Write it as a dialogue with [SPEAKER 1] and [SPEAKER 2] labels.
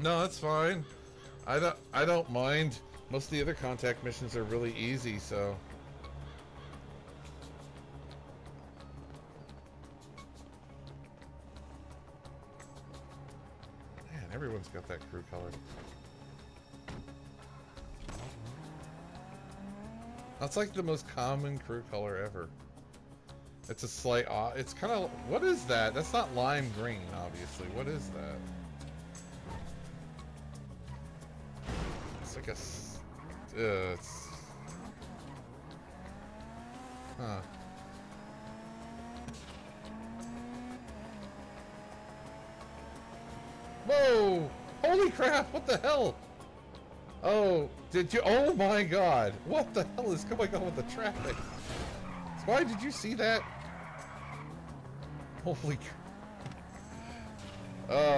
[SPEAKER 1] No, that's fine. I don't. I don't mind. Most of the other contact missions are really easy, so. Man, everyone's got that crew color. That's like the most common crew color ever. It's a slight. It's kind of. What is that? That's not lime green, obviously. What is that? It's like a. s- Uh, it's. Huh. Whoa! Holy crap! What the hell? Oh, did you? Oh my god! What the hell is going on with the traffic? Why did you see that? Holy. cr- Uh.